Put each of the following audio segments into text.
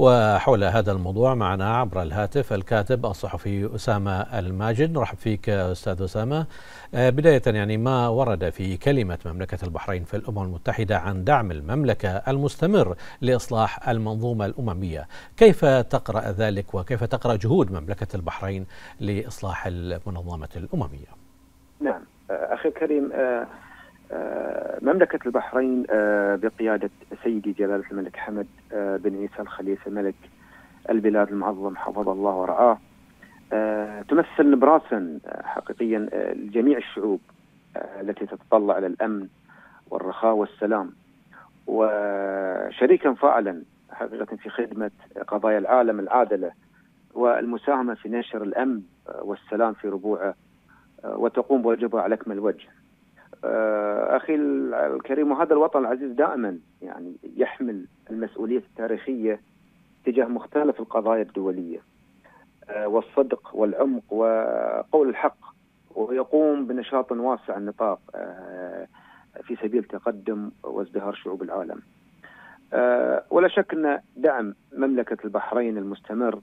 وحول هذا الموضوع معنا عبر الهاتف الكاتب الصحفي أسامة الماجد. نرحب فيك أستاذ أسامة. بداية يعني ما ورد في كلمة مملكة البحرين في الأمم المتحدة عن دعم المملكة المستمر لإصلاح المنظومة الأممية. كيف تقرأ ذلك وكيف تقرأ جهود مملكة البحرين لإصلاح المنظمة الأممية؟ نعم. أخي الكريم مملكة البحرين بقيادة سيدي جلالة الملك حمد بن عيسى الخليفة ملك البلاد المعظم حفظه الله ورعاه تمثل نبراسا حقيقيا لجميع الشعوب التي تتطلع إلى الأمن والرخاء والسلام وشريكا فاعلا حقيقة في خدمة قضايا العالم العادلة والمساهمة في نشر الأمن والسلام في ربوعه وتقوم بواجبها على اكمل وجه. أخي الكريم وهذا الوطن العزيز دائما يعني يحمل المسؤولية التاريخية تجاه مختلف القضايا الدولية والصدق والعمق وقول الحق ويقوم بنشاط واسع النطاق في سبيل تقدم وازدهار شعوب العالم. ولا شك أن دعم مملكة البحرين المستمر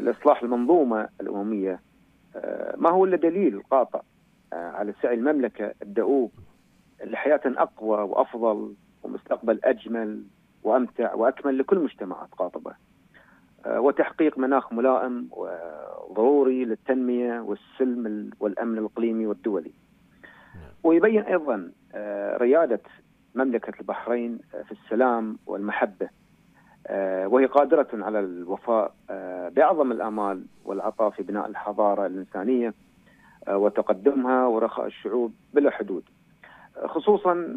لإصلاح المنظومة الأممية ما هو إلا دليل قاطع على سعي المملكة الدؤوب لحياة أقوى وأفضل ومستقبل أجمل وأمتع وأكمل لكل مجتمعات قاطبه. وتحقيق مناخ ملائم وضروري للتنمية والسلم والأمن الإقليمي والدولي. ويبين أيضا ريادة مملكة البحرين في السلام والمحبة وهي قادرة على الوفاء باعظم الأمال والعطاء في بناء الحضارة الإنسانية وتقدمها ورخاء الشعوب بلا حدود. خصوصا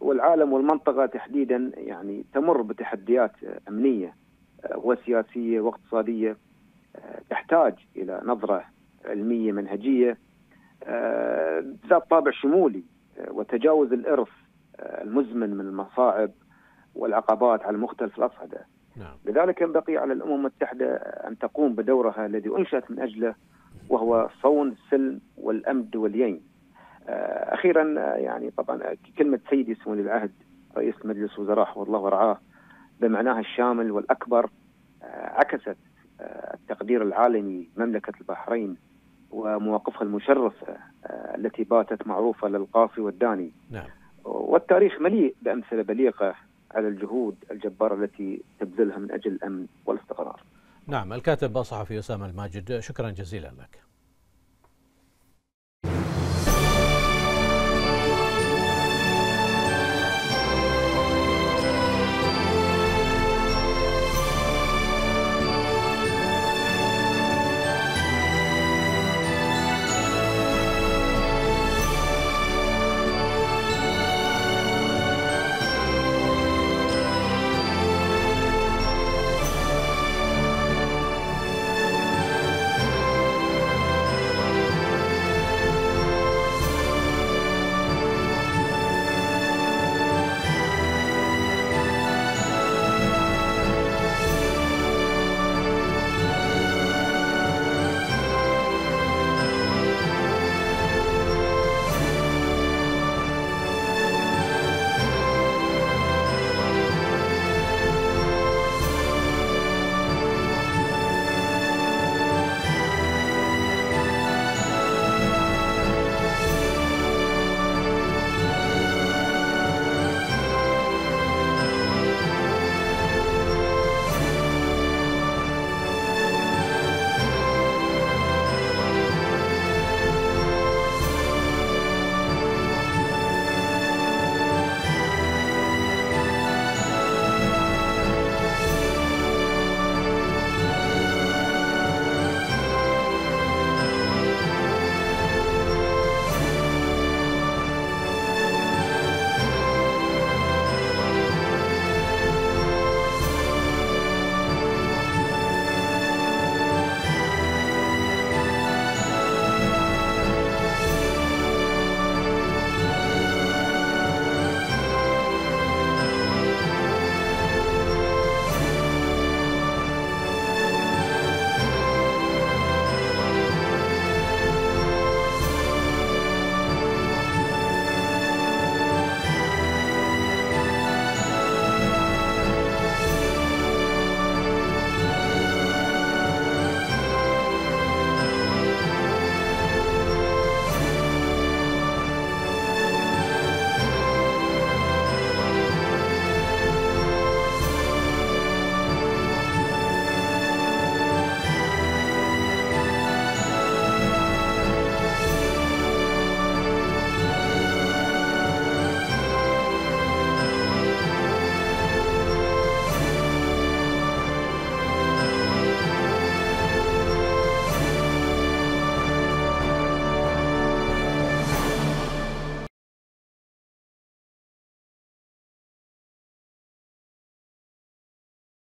والعالم والمنطقة تحديدا يعني تمر بتحديات أمنية وسياسية واقتصادية تحتاج إلى نظرة علمية منهجية ذات طابع شمولي وتجاوز الإرث المزمن من المصاعب والعقبات على مختلف الأصعدة. نعم. لذلك ينبغي على الأمم المتحدة أن تقوم بدورها الذي أنشأت من أجله وهو صون السلم والامن الدوليين. أخيرا يعني طبعا كلمة سيدي سمو العهد رئيس مجلس الوزراء حفظه الله ورعاه بمعناها الشامل والأكبر عكست التقدير العالمي مملكة البحرين ومواقفها المشرفة التي باتت معروفة للقافي والداني. نعم. والتاريخ مليء بأمثلة بليغة على الجهود الجبارة التي تبذلها من أجل الأمن والاستقرار. نعم الكاتب الصحفي أسامة الماجد شكرا جزيلا لك.